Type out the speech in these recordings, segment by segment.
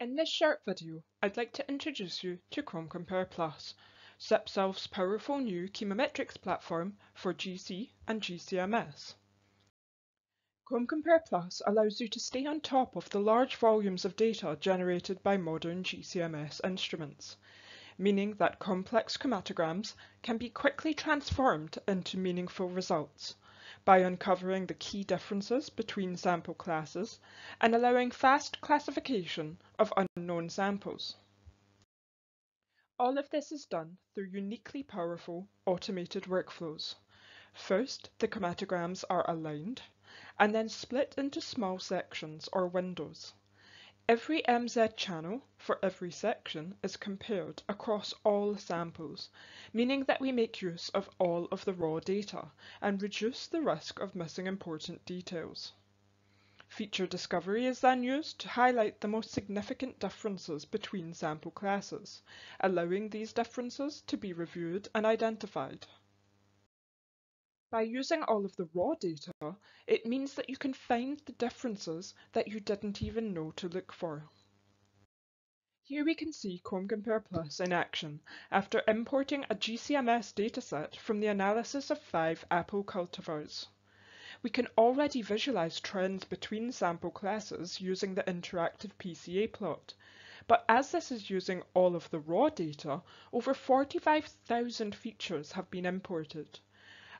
In this short video, I'd like to introduce you to Chrome Compare Plus, SepSolve's powerful new chemometrics platform for GC and GCMS. ChromCompare+ allows you to stay on top of the large volumes of data generated by modern GCMS instruments, meaning that complex chromatograms can be quickly transformed into meaningful results by uncovering the key differences between sample classes and allowing fast classification of unknown samples. All of this is done through uniquely powerful automated workflows. First, the chromatograms are aligned and then split into small sections or windows. Every MZ channel for every section is compared across all samples, meaning that we make use of all of the raw data and reduce the risk of missing important details. Feature discovery is then used to highlight the most significant differences between sample classes, allowing these differences to be reviewed and identified. By using all of the raw data, it means that you can find the differences that you didn't even know to look for. Here we can see ChromCompare+ in action after importing a GCMS dataset from the analysis of five apple cultivars. We can already visualize trends between sample classes using the interactive PCA plot, but as this is using all of the raw data, over 45,000 features have been imported.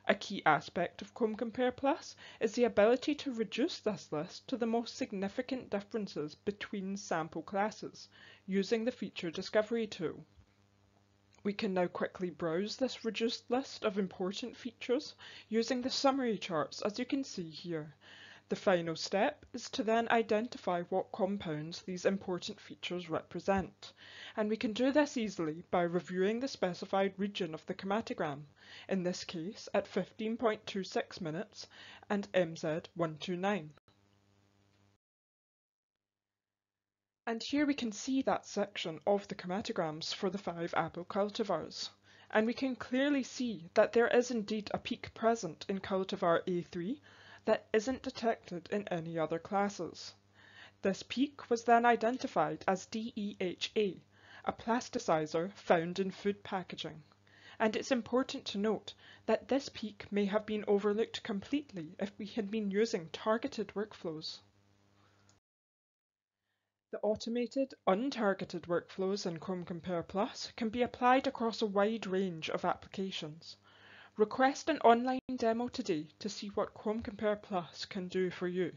A key aspect of ChromCompare+ is the ability to reduce this list to the most significant differences between sample classes using the Feature Discovery tool. We can now quickly browse this reduced list of important features using the summary charts as you can see here. The final step is to then identify what compounds these important features represent, and we can do this easily by reviewing the specified region of the chromatogram, in this case at 15.26 minutes and MZ129. And here we can see that section of the chromatograms for the five apple cultivars. And we can clearly see that there is indeed a peak present in cultivar A3 that isn't detected in any other classes. This peak was then identified as DEHA, a plasticizer found in food packaging. And it's important to note that this peak may have been overlooked completely if we had been using targeted workflows. The automated, untargeted workflows in ChromCompare+ can be applied across a wide range of applications. Request an online demo today to see what ChromCompare+ can do for you.